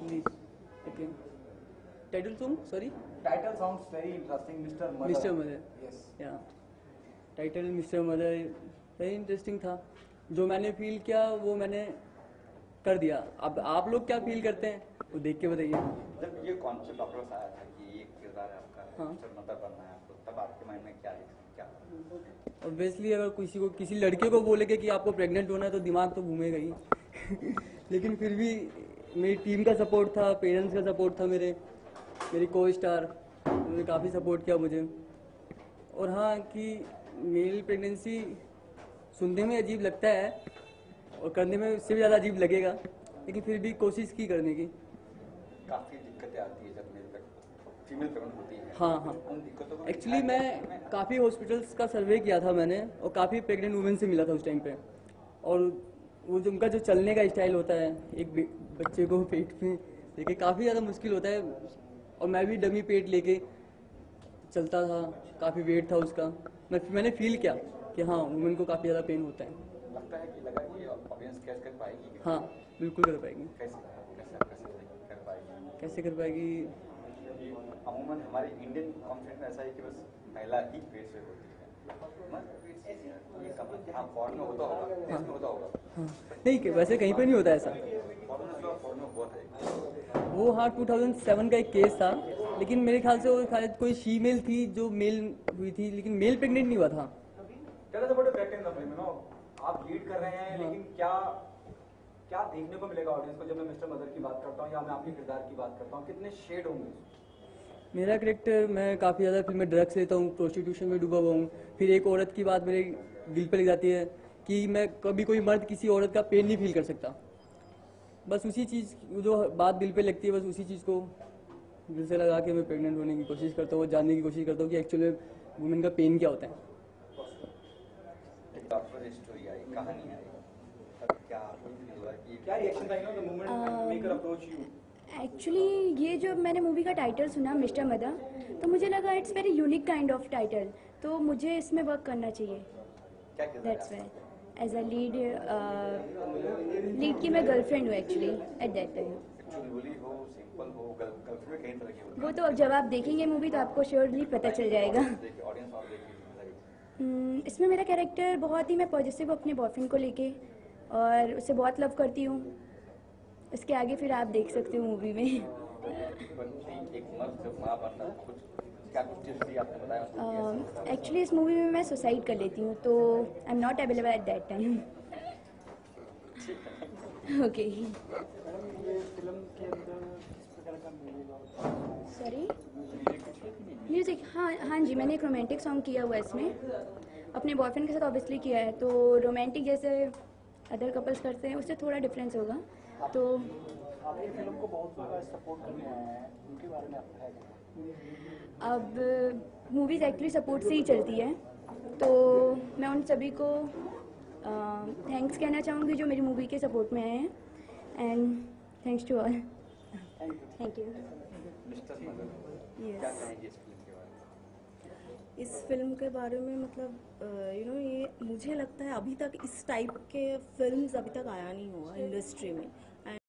English. Okay. Title song? Sorry. Title sounds very interesting, Mr. Mother. Mr. Mother. Yes. या title mister mother very interesting था जो मैंने feel किया वो मैंने कर दिया अब आप लोग क्या फील करते हैं वो देख के बताइए जब ये कॉन्सेप्ट आपके पास आया था कि ये किरदार है आपका हाँ। मदर बनना है आपको तब आपके माइंड में क्या क्या ऑब्वियसली अगर किसी को किसी लड़के को बोलेगे कि आपको प्रेग्नेंट होना है तो दिमाग तो घूमेगा ही लेकिन फिर भी मेरी टीम का सपोर्ट था पेरेंट्स का सपोर्ट था मेरे मेरी को स्टार उन्होंने काफ़ी सपोर्ट किया मुझे। और हाँ कि मेल प्रेगनेंसी सुनने में अजीब लगता है और करने में उससे भी ज़्यादा अजीब लगेगा लेकिन फिर भी कोशिश की करने की। काफ़ी दिक्कतें आती है जब तक फीमेल प्रेगनेंट होती है। हाँ हाँ। एक्चुअली मैं काफ़ी हॉस्पिटल्स का सर्वे किया था मैंने और काफ़ी प्रेगनेंट वुमेन से मिला था उस टाइम पे। और वो जो उनका जो चलने का स्टाइल होता है एक बच्चे को पेट में लेके काफ़ी ज़्यादा मुश्किल होता है। और मैं भी डमी पेट लेके चलता था काफ़ी वेट था उसका। मैं मैंने फील किया कि हाँ वुमेन को काफ़ी ज़्यादा पेन होता है। लगता है कि लगा कि ऑडियंस कैच कर पाएगी? हाँ बिल्कुल कर पाएगी। कैसे कर पाएगी? कैसे कर पाएगी? अमूमन हमारे इंडियन कॉन्सेप्ट में ऐसा है कि बस महिला ही पेट से होती है। नहीं कि वैसे कहीं पे नहीं होता ऐसा। वो हाँ 2007 का एक केस था लेकिन मेरे ख्याल से वो शायद कोई फीमेल थी जो मेल हुई थी लेकिन मेल प्रेग्नेंट नहीं हुआ था। film, आप लीड कर रहे हैं लेकिन क्या क्या देखने को मिलेगा ऑडियंस को? जब मैं मिस्टर मदर की बात करता हूँ या मैं आपके किरदार की बात करता हूँ कितने शेड होंगे? मेरा करेक्टर मैं काफ़ी ज़्यादा फ़िल्म में ड्रग्स लेता हूँ प्रोस्टिट्यूशन में डूबा हुआ हूँ। फिर एक औरत की बात मेरे दिल पर लग जाती है कि मैं कभी कोई मर्द किसी औरत का पेन नहीं फील कर सकता। बस उसी चीज़ जो बात दिल पे लगती है बस उसी चीज़ को दिल से लगा के मैं प्रेग्नेंट होने की कोशिश करता हूँ जानने की कोशिश करता हूँ कि एक्चुअली वुमेन का पेन क्या होता है। एक डॉक्टर स्टोरी आई कहानी आई। तब क्या एक्चुअली ये जो मैंने मूवी का टाइटल सुना मिस्टर मदर तो मुझे लगा it's very unique kind of title तो मुझे इसमें वर्क करना चाहिए. That's why as a lead lead की मैं गर्लफ्रेंड हूँ एक्चुअली एट दैट टाइम वो तो जब आप देखेंगे मूवी तो आपको श्योरली पता चल जाएगा। हम्म, इसमें मेरा कैरेक्टर बहुत ही मैं पॉजिटिव अपने बॉयफ्रेंड को लेके और उसे बहुत लव करती हूँ। इसके आगे फिर आप देख सकते हो मूवी में। उसको एक्चुअली इस मूवी में मैं सुसाइड कर लेती हूँ तो I am not available at that time okay sorry music हाँ हाँ जी मैंने एक रोमांटिक सॉन्ग किया हुआ है इसमें। अपने बॉयफ्रेंड के साथ ऑब्वियसली किया है तो रोमांटिक जैसे अदर कपल्स करते हैं उससे थोड़ा डिफरेंस होगा। तो फ़िल्म को बहुत सपोर्ट करने हैं उनके बारे में? अब मूवीज़ एक्चुअली सपोर्ट से ही चलती है। तो मैं उन सभी को थैंक्स कहना चाहूँगी जो मेरी मूवी के सपोर्ट में आए हैं। And thanks to all thank you mister mother क्या यस इस फ़िल्म के बारे में इस फ़िल्म के बारे में मतलब यू नो ये मुझे लगता है अभी तक इस टाइप के फिल्म्स अभी तक आया नहीं हुआ इंडस्ट्री में।